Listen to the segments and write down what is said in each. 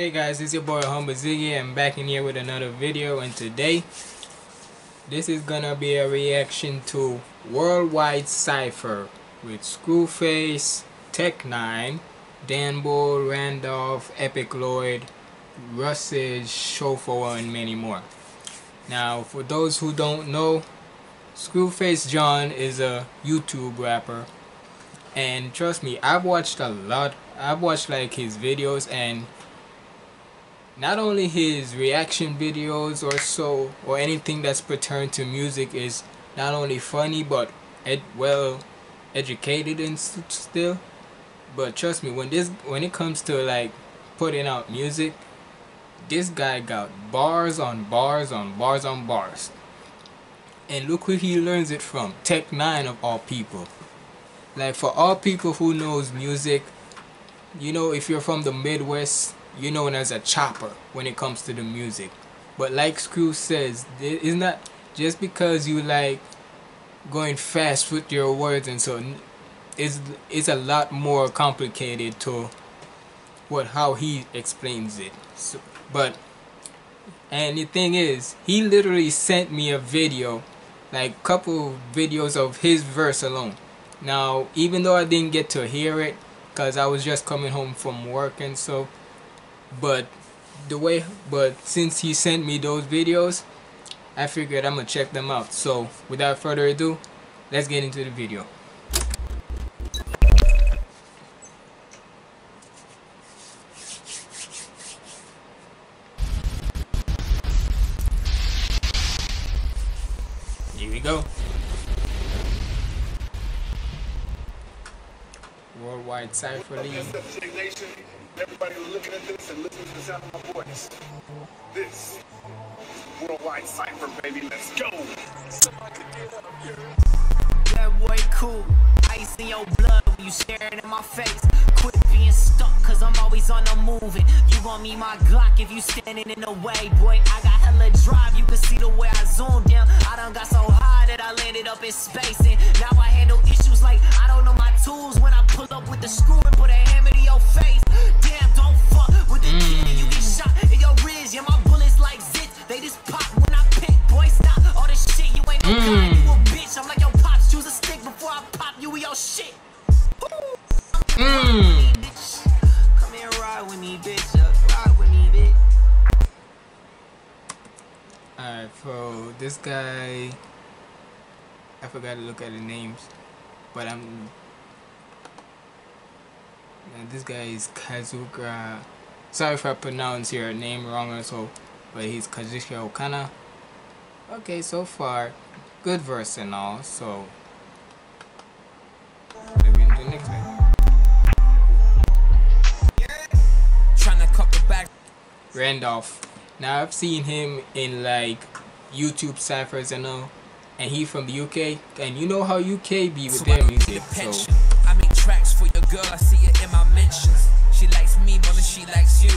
Hey guys, it's your boy Humble Ziggy. I'm back in here with another video and today this is gonna be a reaction to Worldwide Cypher with Scru Face, Tech9, Danbo, Randolph, Epic Lloyd, Rustage, Shofu, and many more. Now, for those who don't know, Scru Face Jean is a YouTube rapper and trust me, I've watched a lot. I've watched like his videos and not only his reaction videos or so or anything that's pertained to music is not only funny but ed well educated and still. But trust me when this when it comes to like putting out music this guy got bars on bars on bars on bars. And look who he learns it from Tech N9ne of all people. Like for all people who knows music you know if you're from the midwest you're known as a chopper when it comes to the music. But like Scru says, it's not just because you like going fast with your words and so it's it's a lot more complicated to what how he explains it. So, but and the thing is, he literally sent me a video, like couple videos of his verse alone. Now, even though I didn't get to hear it, cause I was just coming home from work and so but the way but since he sent me those videos I figured I'm gonna check them out. So without further ado let's get into the video. Here we go Worldwide Cypher League everybody looking at this and listening to the sound of my voice. This worldwide cypher, baby. Let's go. That boy cool. Ice in your blood when you staring in my face. Quit being stuck, cause I'm always on the moving. You gon' need my Glock if you standing in the way, boy. I got hella drive, you can see the way I zoomed down. I done got so high that I landed up in space. And now I handle issues like I don't know my tools when I pull up with the screw and put a hammer to your face. Forgot to look at the names, but I'm. This guy is Kazuka. Sorry if I pronounce your name wrong or so, but he's Kazuka Okana. Okay, so far, good verse and all. So, maybe into the next one. Randolph. Now I've seen him in like YouTube ciphers and all, and he from the UK, and you know how UK be with so their music. So. I make tracks for your girl, I see it in my mentions. She likes me more than she likes you.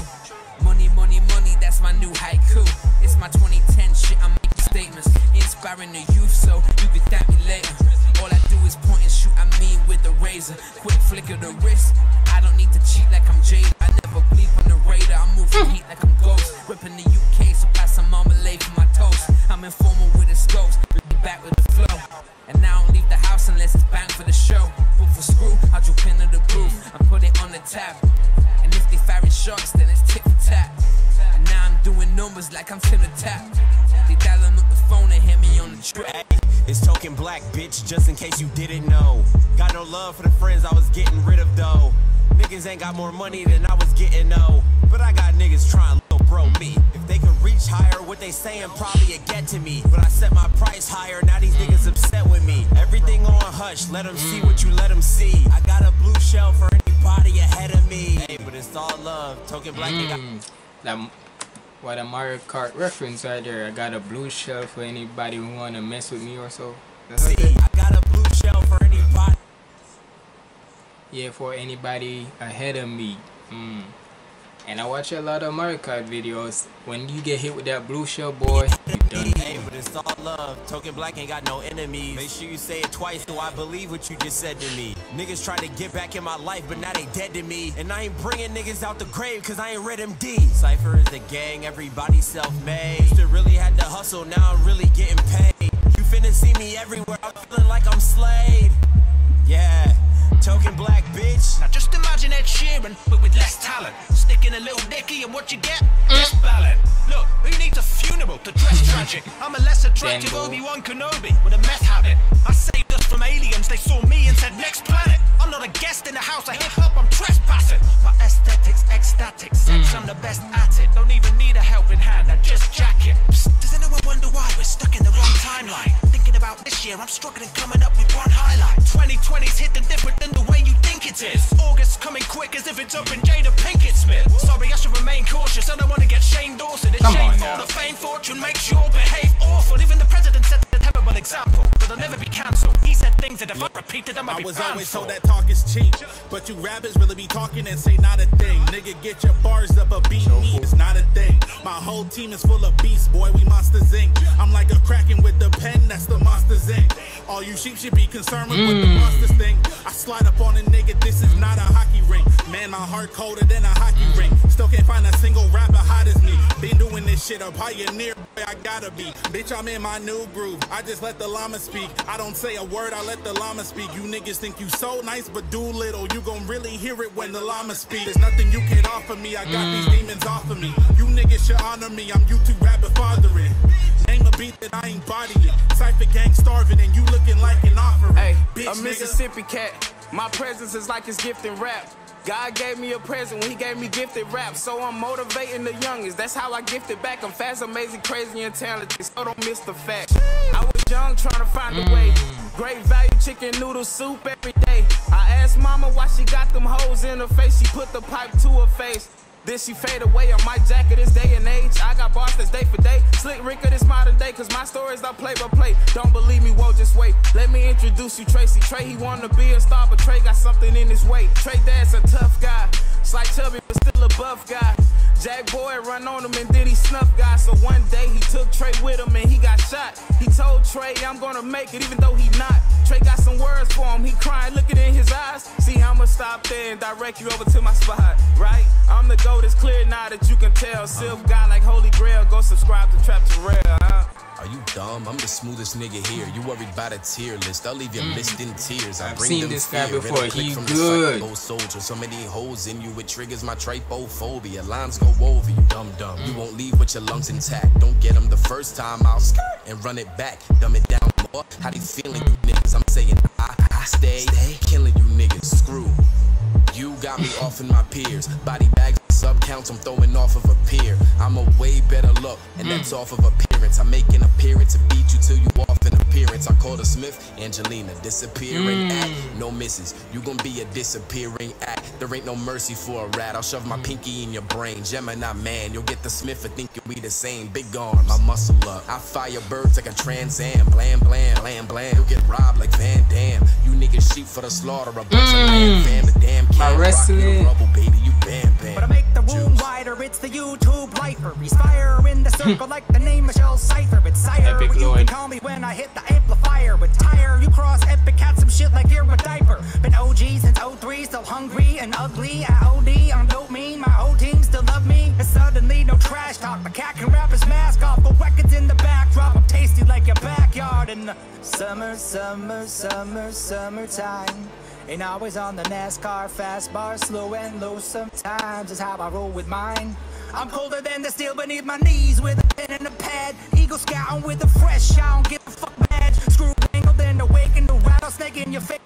Money, money, money, that's my new haiku. It's my 2010 shit, I'm making statements, inspiring the youth, so you can thank me later. All I do is point and shoot at me with the razor. Quick flick of the wrist. I don't need to cheat like I'm jaded. I never bleep on the radar. I move from heat like I'm ghost. Ripping the UK, so pass some marmalade for my toast. I'm informal with Hush, let them see what you let them see. I got a blue shell for anybody ahead of me. Hey, but it's all love. Token black mm. nigga. What a Mario Kart reference right there. I got a blue shell for anybody who wanna mess with me or so. See, I got a blue shell for anybody. Yeah, for anybody ahead of me. Mm. And I watch a lot of Mario Kart videos. When you get hit with that blue shell, boy, you done. Hey, but it's all love. Token Black ain't got no enemies. Make sure you say it twice so I believe what you just said to me. Niggas try to get back in my life, but now they dead to me. And I ain't bringing niggas out the grave cause I ain't read MD. Cypher is a gang, everybody self-made. Used to really had to hustle, now I'm really getting paid. You finna see me everywhere, I'm feeling like I'm slayed. Yeah. Token black bitch. Now just imagine Ed Sheeran, but and what you get? Less ballad. Look, who needs a funeral to dress tragic? I'm a less attractive. Obi-Wan Kenobi with a meth habit. I saved us from aliens, they saw me and said next planet. I'm not a guest in the house of hip-hop, that if I repeated them, I'd I was always told that talk is cheap, but you rappers really be talking and say not a thing. Nigga, get your bars up, a beat me, it's not a thing. My whole team is full of beasts, boy, we monsters inc. I'm like a kraken with the pen, that's the monsters inc. All you sheep should be concerned with what the monsters think. I slide up on a nigga, this is not a hockey ring. Man, my heart colder than a hockey ring. Still can't find a single rapper hot as me. Been doing this shit a pioneer, boy, I gotta be. Bitch, I'm in my new groove. I just let the llama speak. I don't say a word, I let the llama speak. You niggas think you so nice, but do little. You gon' really hear it when the llama speak. There's nothing you can offer me. I got these mm. demons off of me. You niggas should honor me. I'm YouTube rapper fathering. Name a beat that I ain't bodying. Cypher gang starving, and you looking like an offering. Hey, Bitch, a nigga. Mississippi cat. My presence is like his gift in rap. God gave me a present when he gave me gifted rap. So I'm motivating the youngest. That's how I gifted back. I'm fast, amazing, crazy, and talented. So don't miss the fact. I was young trying to find a way. Mm. Great value chicken noodle soup every day. I asked mama why she got them hoes in her face. She put the pipe to her face. Then she fade away on my jacket this day and age. I got bars that's day for day. Slick Ricker this modern day, cause my stories don't play by play. Don't believe me, whoa, just wait. Let me introduce you, Tracy. Trey, he wanna be a star, but Trey got something in his way. Trey Dad's a tough guy. Slight chubby, but still a buff guy. Jack Boy run on him and then he snuff guy. So one day he took Trey with him and he got shot. He told Trey, I'm gonna make it even though he not. Trey got some words for him. He crying, looking in his eyes. See, I'ma stop there and direct you over to my spot, right? I'm the goat, it's clear now that you can tell. Silk guy like Holy Grail, go subscribe to Trap Terrell, huh? Are you dumb? I'm the smoothest nigga here. You worried about a tier list. I'll leave your list mm. in tears. I I've bring seen them this guy before. He from good. Soldier. So many holes in you, it triggers my trypophobia. Lines go over you, dumb dumb. You mm. won't leave with your lungs intact. Don't get them the first time. I'll skirt and run it back. Dumb it down more. How they feeling, you mm. niggas? I'm saying I, I stay, killing you niggas. Screw. You got me off in my peers. Body bags, sub counts, I'm throwing off of a pier. I'm a way better look, and that's off of appearance. I make an appearance to beat you till you off in appearance. I call the Smith, Angelina, disappearing hmm. act. No misses, you gon' be a disappearing act. There ain't no mercy for a rat. I'll shove my hmm. pinky in your brain. Gemini man, you'll get the Smith for thinking we the same. Big arms, I muscle up. I fire birds like a Trans Am. Blam, blam, blam, blam. You'll get robbed like Van Dam. You niggas sheep for the slaughter. A bunch of hmm. land fam, but damn My can't rock you the wrestling. rubble, baby. You bam, bam. But I make the room Juice. wider, it's the YouTube lifer. He's fire in the circle like the name Michelle Cypher. It's sire, Epic you can call me when I hit the amplifier. With tire, you cross epic, cat some shit like you're a diaper. Been OG since 03, still hungry and ugly. I OD on dope mean, my whole team still love me. And suddenly no trash talk, the cat can rap his mask off. But records in the backdrop, I'm tasty like your backyard. In the summer, summer, summer, summertime. Ain't always on the NASCAR fast bar, slow and low sometimes is how I roll with mine. I'm colder than the steel beneath my knees with a pen and a pad. Eagle scouting with a fresh, I don't give a fuck badge. Scru angled and awakened, the rattlesnake in your face.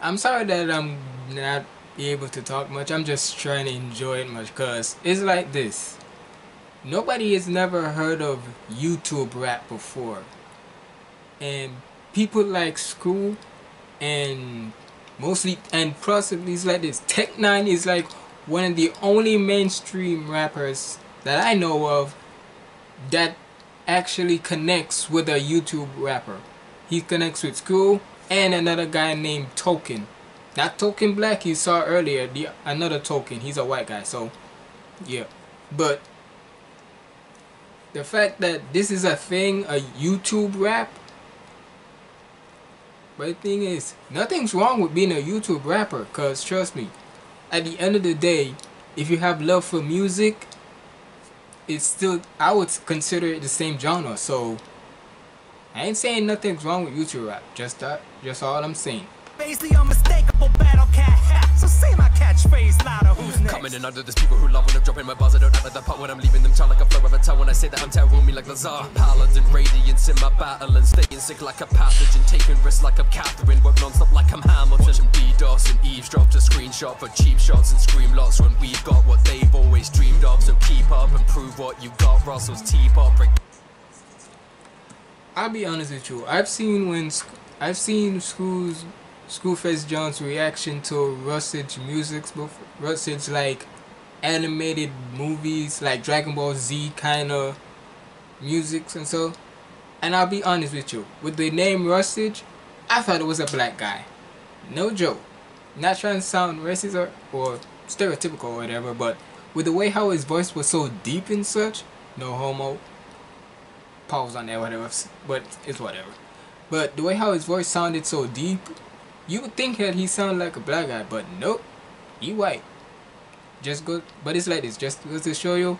I'm sorry that I'm not able to talk much. I'm just trying to enjoy it much because it's like this. Nobody has never heard of YouTube rap before. And people like Screw and mostly and plus at like this Tech N9ne is like one of the only mainstream rappers that I know of that actually connects with a YouTube rapper. He connects with Scru and another guy named Token. Not Token Black you saw earlier, the another Token. He's a white guy, so yeah. But the fact that this is a thing, a YouTube rap. But the thing is, nothing's wrong with being a YouTube rapper, cause trust me, at the end of the day, if you have love for music, it's still I would consider it the same genre. So I ain't saying nothing's wrong with YouTube rap. Just that, just all I'm saying. My louder. Who's next? Coming in under there's people who love when I'm dropping my bars. I don't have the part when I'm leaving them child like a flow of a tongue. When I say that I'm terrible, me like Lazar. Paladin radiance in my battle and staying sick like a pathogen. Taking risks like I'm Catherine. Work non-stop like I'm Hamilton. Watching DDoS and eavesdrop to screenshot for cheap shots and scream lots when we've got what they've always dreamed of. So keep up and prove what you got. Russell's teapot. Break I'll be honest with you. I've seen when sc- I've seen schools Scru Face Jean's reaction to Rustage music before. Like animated movies like Dragon Ball Z kind of musics and so. And I'll be honest with you, with the name Rustage, I thought it was a black guy. No joke. Not trying to sound racist or, or stereotypical or whatever, but with the way how his voice was so deep and such, no homo. Pause on that, whatever. But it's whatever. But the way how his voice sounded so deep, you would think that he sounded like a black guy, but nope, he white. Just good, but it's like this. Just goes to show you,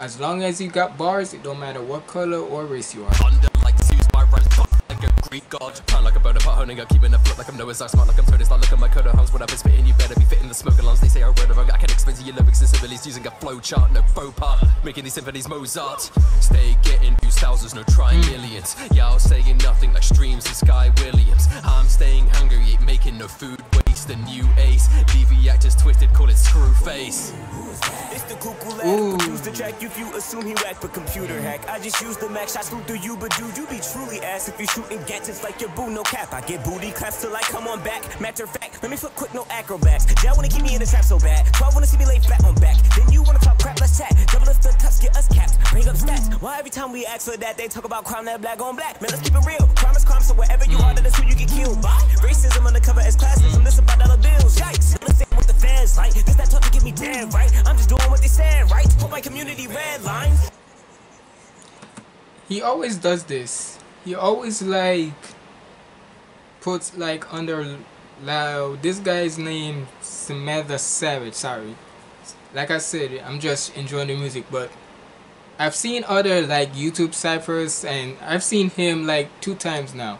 as long as you got bars, it don't matter what color or race you are. Greek god. Pound like a boner pot honing up, keeping a float like I'm Noah's Ark. Smart like I'm Tony Stark. Look at my coat of hunks when I've been spitting. You better be fitting the smoke alarms. They say I wrote it wrong. I can't explain to you lyrics and similes using a flow chart, no faux pas. Making these symphonies Mozart. Stay getting views thousands, no trying millions. Y'all saying nothing like streams of Sky Williams. I'm staying hungry, ain't making no food waste. The new ace, DV actors twisted, call it screw face. It's the cuckoo Ooh. lad. Use the track if you assume he whack, but computer hack. I just use the max shots through you, but dude, you be truly ass if you shooting gadgets like your boo, no cap. I get booty claps till I come on back. Matter of fact, let me flip quick, no acrobats. Y'all wanna keep me in the trap so bad. 12 wanna see me lay flat on back. Then you wanna crap, let's chat. Double the get us capped. Bring up stats. Why every time we ask for that, they talk about crime that black on black? Man, let's keep it real. Crime is crime, so wherever you are, that's who you get killed by. Racism undercover as classism. This about dollar bills. Yikes. What the fans like. This that talk to get me dead, right? I'm just doing what they said, right? Put my community red lines. He always does this. He always like puts like under loud. This guy's name Samantha Savage. Sorry, like I said, I'm just enjoying the music, but I've seen other like YouTube ciphers, and I've seen him like two times now.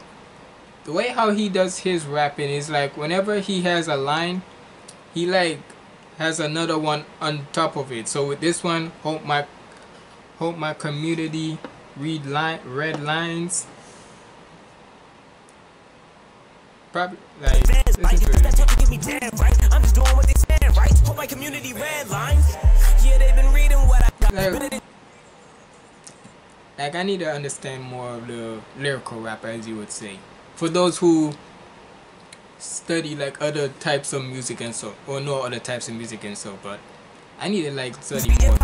The way how he does his rapping is like whenever he has a line, he like has another one on top of it. So with this one, hope my hope my community read line red lines. Probably like Put my community red lines. Yeah, they've been reading what I got. Like- like I need to understand more of the lyrical rap as you would say. For those who study like other types of music and so or know other types of music and so but I need to like study more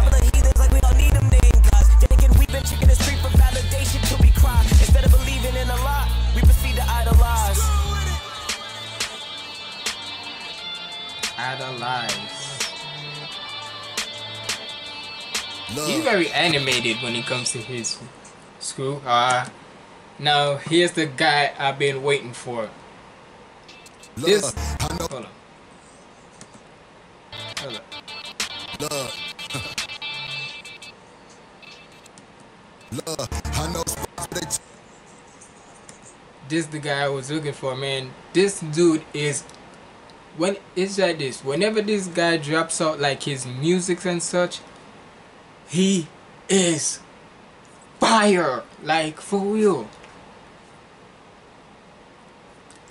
animated when it comes to his school. Uh now here's the guy I've been waiting for. This. Hold on. Hold on. love. love. I know spots this the guy I was looking for, man. This dude is when it's like this. Whenever this guy drops out like his music and such, he is fire. Like for real.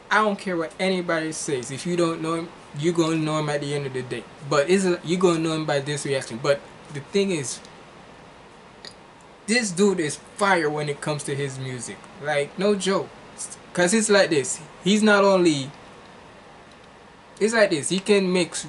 I don't care what anybody says. If you don't know him, you gonna know him at the end of the day. But is you gonna know him by this reaction. But the thing is, this dude is fire when it comes to his music. Like no joke. Cause it's like this. He's not only. It's like this. He can mix,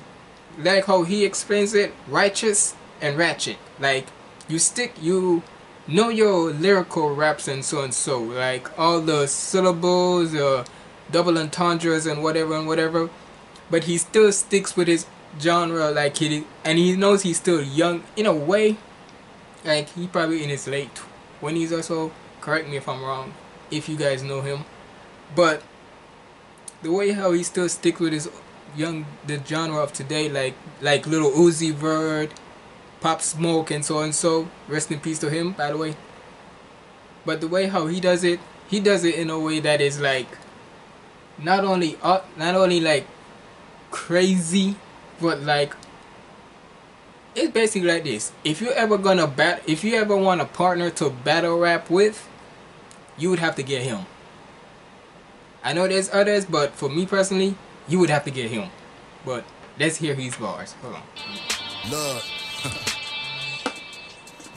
like how he explains it, righteous and ratchet. Like you stick, you know your lyrical raps and so and so. Like all the syllables, uh, double entendres and whatever and whatever. but he still sticks with his genre like he and he knows he's still young in a way like he probably in his late 20s or so correct me if i'm wrong if you guys know him but the way how he still sticks with his young the genre of today like like little Uzi Vert Pop Smoke and so and so rest in peace to him by the way. But the way how he does it he does it in a way that is like not only uh, not only like crazy but like it's basically like this. If you ever gonna bat if you ever want a partner to battle rap with you would have to get him. I know there's others but for me personally you would have to get him. But let's hear his bars. Hold on. Look.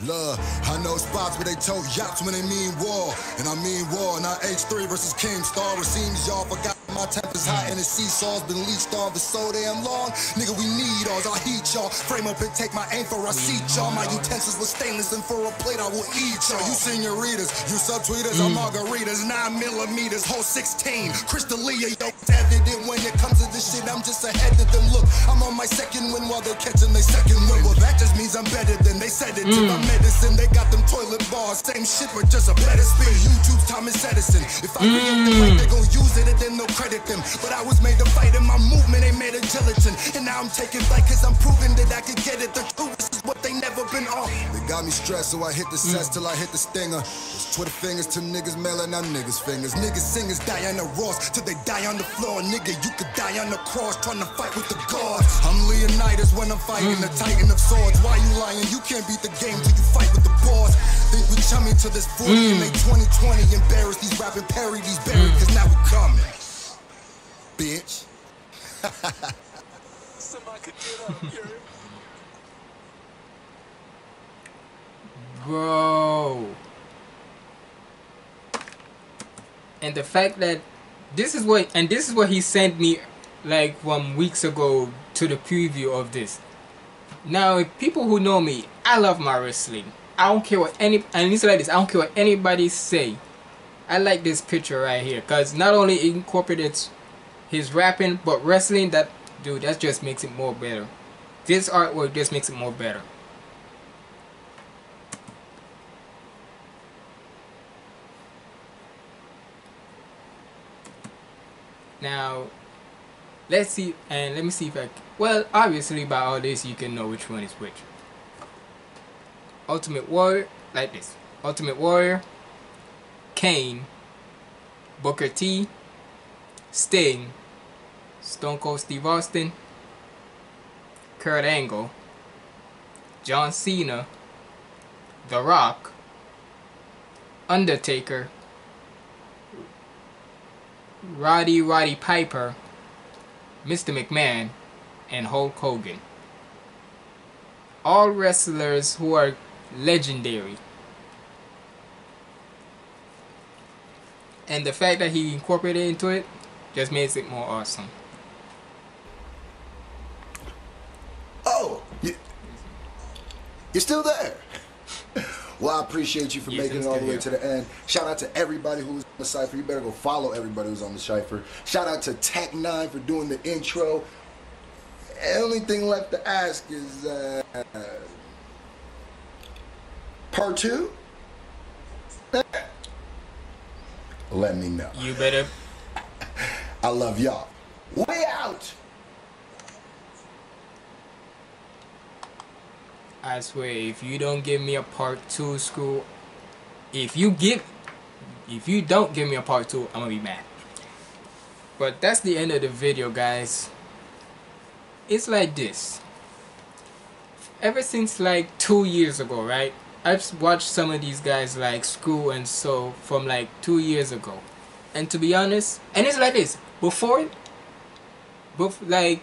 Look, I know spots where they tote yachts when they mean war. And I mean war, not H3 versus Keemstar. It seems y'all forgot my temper's hot and the seesaw's been leached on for so damn long. Nigga, we need ours. I heat y'all. Frame up and take my aim for I seat y'all. My utensils were stainless and for a plate I will eat y'all. You senoritas, you subtweeters, I'm mm. margaritas, 9 millimeters, whole 16. Crystalia, yo, evident when it comes to this shit. I'm just ahead of them. Look, I'm on my second win while they're catching their second win. Well, that just means I'm better than they said it. To my mm. medicine, they got them toilet bars. Same shit with just a better speed. YouTube's Thomas Edison. If I mm. create the right, they gon' use it and then they'll credit them. But I was made to fight in my movement, they made a gelatin. And now I'm taking flight cause I'm proving that I can get it. The truth is what they never been on. They got me stressed, so I hit the sets mm. till I hit the stinger. It's Twitter fingers to niggas mailing out niggas' fingers. Niggas singers die on the Ross till they die on the floor. Nigga, you could die on the cross trying to fight with the gods. I'm Leonidas when I'm fighting mm. the titan of swords. Why you lying? You can't beat the game till you fight with the boss. Think we chummy to this 40 and mm. make 2020 embarrass these rapping parodies buried cause now we coming. Bitch. Bro. And the fact that this is what and this is what he sent me like from weeks ago to the preview of this. Now people who know me, I love my wrestling. I don't care what any and it's like this, I don't care what anybody say. I like this picture right here because not only it incorporates his rapping but wrestling that dude that just makes it more better. This artwork just makes it more better. Now, let's see, and let me see if I. Well, obviously, by all this, you can know which one is which. Ultimate Warrior, like this. Ultimate Warrior, Kane, Booker T, Sting, Stone Cold Steve Austin, Kurt Angle, John Cena, The Rock, Undertaker, Roddy Roddy Piper, Mr. McMahon, and Hulk Hogan. All wrestlers who are legendary. And the fact that he incorporated into it just makes it more awesome. Oh, you, you're still there. Well, I appreciate you for Yes, making it all the way here. to the end. Shout out to everybody who was on the cipher. You better go follow everybody who's on the cipher. Shout out to Tech N9ne for doing the intro. The only thing left to ask is uh, part two. Let me know. You better I love y'all. Way out. I swear, if you don't give me a part two, school, if you give, if you don't give me a part two, I'm gonna be mad. But that's the end of the video, guys. It's like this. Ever since like two years ago, right? I've watched some of these guys like School and So from like two years ago, and to be honest, and it's like this. Before, bef- like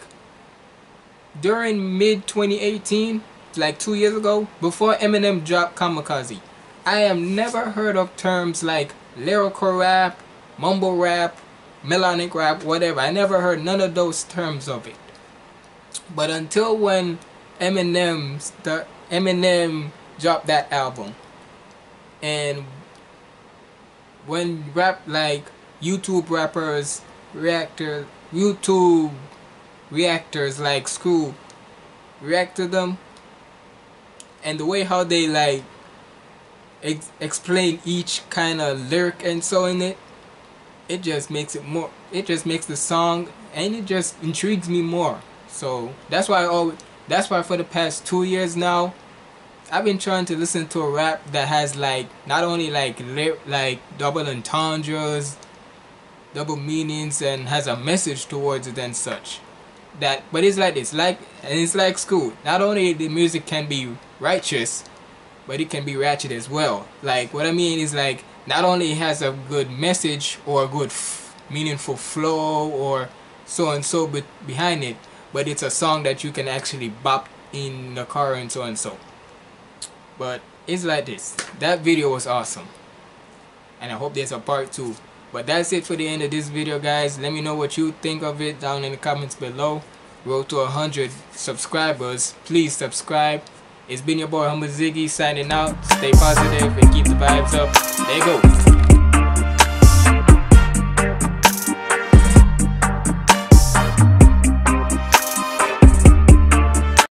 during mid 2018, like two years ago, before Eminem dropped Kamikaze, I have never heard of terms like lyrical rap, mumble rap, melodic rap, whatever. I never heard none of those terms of it. But until when Eminem st- Eminem dropped that album, and when rap like YouTube rappers, reactor, YouTube reactors like Scru react to them and the way how they like ex explain each kind of lyric and so in it it just makes it more it just makes the song and it just intrigues me more. So that's why I always that's why for the past two years now I've been trying to listen to a rap that has like not only like like double entendres double meanings and has a message towards it and such. That but it's like this like and it's like school. Not only the music can be righteous but it can be ratchet as well. Like what i mean is like not only has a good message or a good meaningful flow or so and so be behind it but it's a song that you can actually bop in the car and so and so. But it's like this. That video was awesome. And i hope there's a part two. But that's it for the end of this video guys. Let me know what you think of it down in the comments below. Road to 100 subscribers. Please subscribe it's been your boy Humble Ziggy signing out. Stay positive and keep the vibes up. There you go